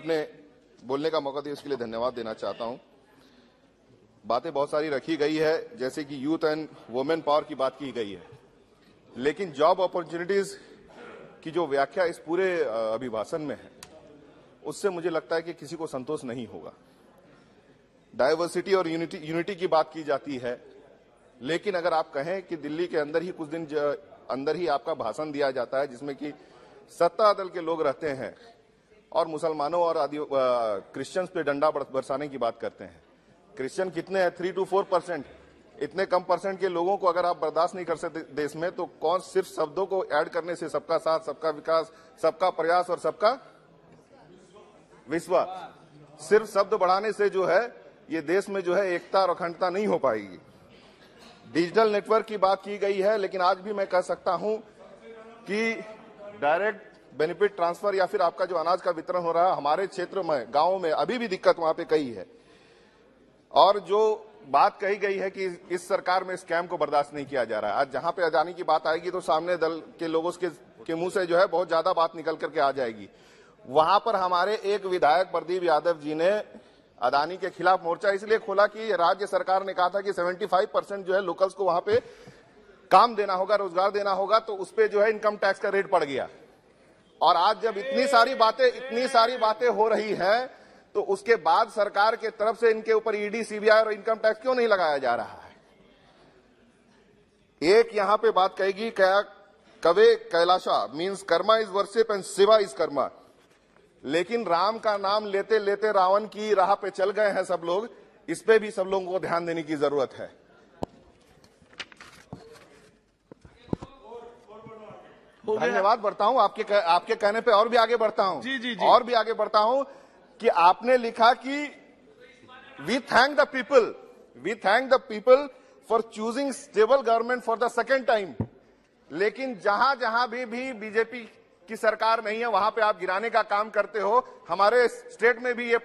अपने बोलने का मौका दिया, उसके लिए धन्यवाद देना चाहता हूँ। बातें बहुत सारी रखी गई है, जैसे कि यूथ एंड वुमेन पावर की बात की गई है। लेकिन जॉब अपॉर्चुनिटीज़ की जो व्याख्या इस पूरे अभिभाषण में है, उससे मुझे लगता है कि किसी को संतोष नहीं होगा। डाइवर्सिटी और यूनिटी यूनिटी की बात की जाती है, लेकिन अगर आप कहें कि दिल्ली के अंदर ही कुछ दिन अंदर ही आपका भाषण दिया जाता है, जिसमें कि सत्ता दल के लोग रहते हैं और मुसलमानों और क्रिश्चियंस पे डंडा बरसाने की बात करते हैं। क्रिश्चियन कितने हैं? थ्री टू फोर परसेंट इतने कम परसेंट के लोगों को अगर आप बर्दाश्त नहीं कर सकते देश में तो कौन सिर्फ़ शब्दों को ऐड करने से सबका साथ, सबका विकास, सबका प्रयास और सबका विश्वास? सिर्फ़ शब्द बढ़ाने से जो है, ये देश में जो है एकता और अखंडता नहीं हो पाएगी। डिजिटल नेटवर्क की बात की गई है, लेकिन आज भी मैं कह सकता हूँ कि डायरेक्ट बेनिफिट ट्रांसफ़र या फिर आपका जो अनाज का वितरण हो रहा है हमारे क्षेत्र में गाँवों में अभी भी दिक्कत वहाँ पे कई है। और जो बात कही गई है कि इस सरकार में स्कैम को बर्दाश्त नहीं किया जा रहा है। आज जहाँ पे अदानी की बात आएगी तो सामने दल के लोगों के, के मुँह से जो है बहुत ज़्यादा बात निकल करके आ जाएगी। वहाँ पर हमारे एक विधायक प्रदीप यादव जी ने अदानी के खिलाफ मोर्चा इसलिए खोला कि राज्य सरकार ने कहा था कि 75 परसेंट जो है लोकल्स को वहाँ पे काम देना होगा रोज़गार देना होगा तो उस पर जो है इनकम टैक्स का रेट पड़ गया। और आज जब इतनी सारी बातें, इतनी सारी बातें हो रही हैं तो उसके बाद सरकार के तरफ़ से इनके ऊपर ईडी सीबीआई और इनकम टैक्स क्यों नहीं लगाया जा रहा है? एक यहाँ पे बात कहेगी, क्या कवे Kailasa means karma is worship and Shiva is karma. लेकिन राम का नाम लेते लेते रावण की राह पे चल गए हैं सब लोग, इस पे भी सब लोगों को ध्यान देने की ज़रूरत है हो गया धन्यवाद बढ़ता हूँ। आपके आपके कहने पे और भी आगे बढ़ता हूँ। जी, जी, जी। और भी आगे बढ़ता हूँ कि आपने लिखा कि we thank the people we thank the people for choosing stable government for the second time लेकिन जहाँ जहाँ भी भी बीजेपी की सरकार नहीं है वहाँ पे आप गिराने का काम करते हो। हमारे स्टेट में भी ये